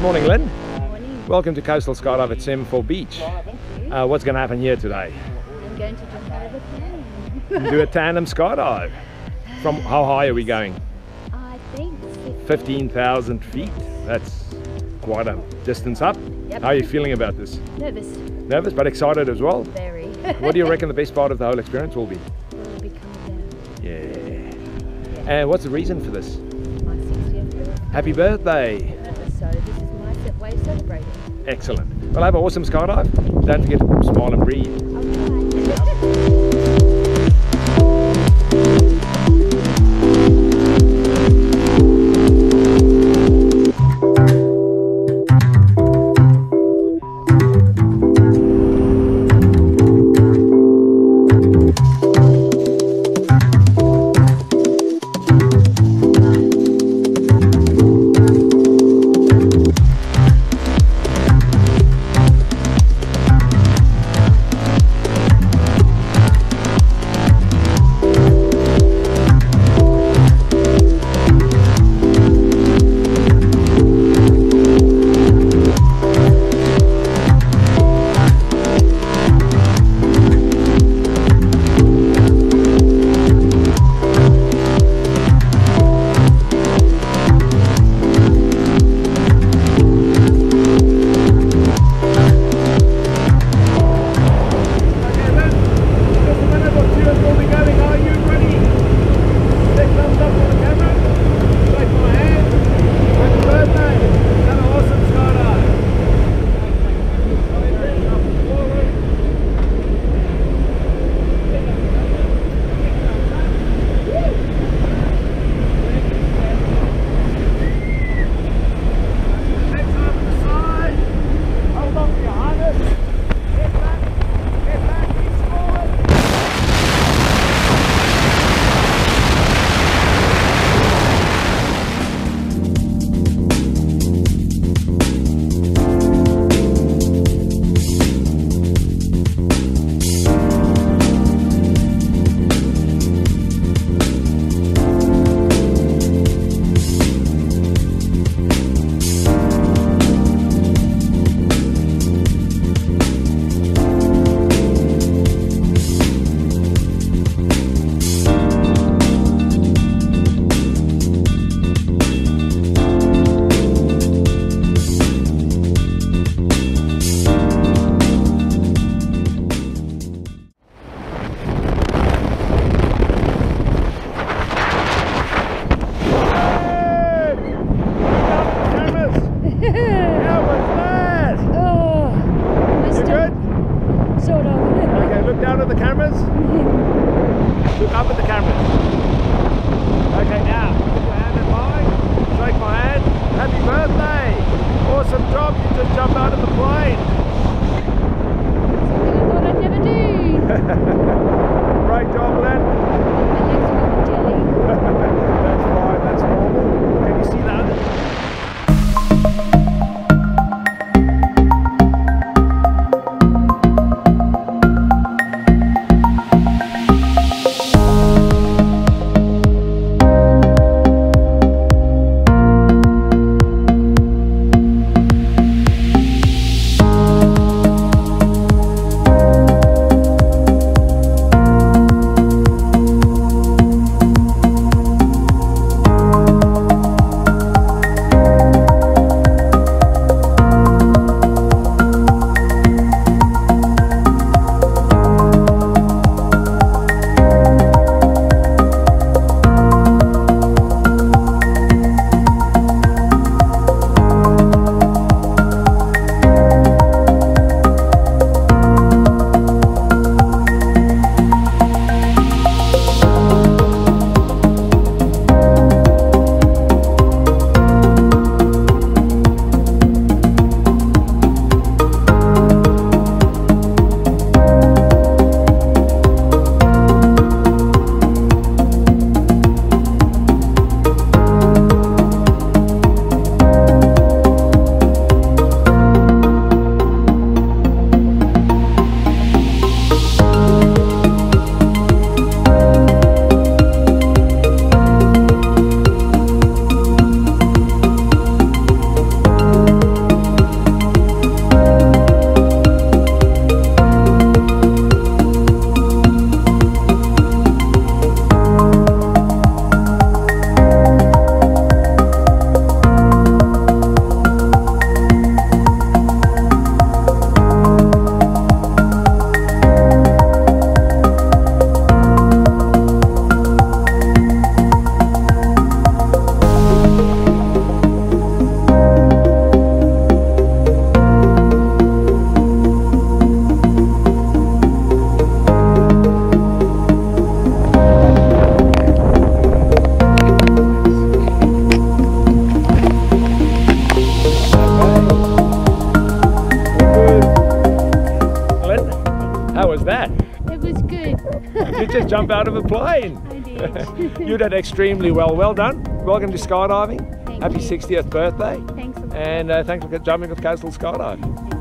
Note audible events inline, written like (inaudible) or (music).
Good morning, Lyn. Morning. Welcome to Coastal Skydive at Semaphore Beach. Uh, what's going to happen here today? I'm going to jump out of a plane. Do a tandem skydive. From how high are we going? I think 15,000 feet. That's quite a distance up. Yep. How are you feeling about this? nervous. Nervous but excited as well. Very. (laughs) What do you reckon the best part of the whole experience will be? will be coming down. Yeah. And what's the reason for this? My 60th birthday. Happy birthday. So this is my set way. Excellent. Well, have an awesome skydive. Don't forget to smile and breathe. Okay, (laughs) job. You just jumped out of the plane. How was that? It was good. you just jumped out of a plane. I did. (laughs) you did extremely well. Well done. Welcome to skydiving. Thank Happy you. 60th birthday. Thanks a lot. And uh, thanks for jumping with Coastal Skydiving.